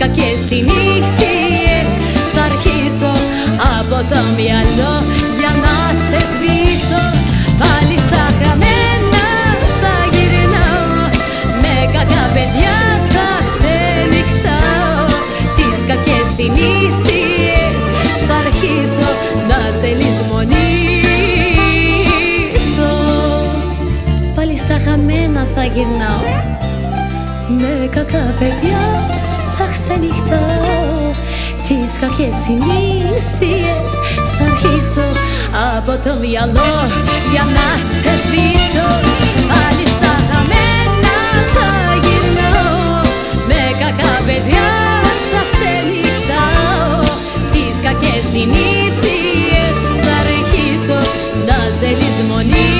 κακές συνήθειες θα αρχίσω Από το μυαλό για να σε σβήσω. Πάλι στα χαμένα θα γυρνάω. Με κακά παιδιά θα ξενυχτάω. Τις κακές συνήθειες θα αρχίσω να σε λησμονήσω. Πάλι στα χαμένα θα γυρνάω. Με κακά παιδιά θα ξενυχτά Τις κακές συνήθειες θα αρχίσω από το μυαλό για να σε σβήσω. Πάλι στα χαμένα θα γυρνω με κακά παιδιά θα ξενυχτάω. Τις κακές συνήθειες θα αρχίσω να σε λησμονήσω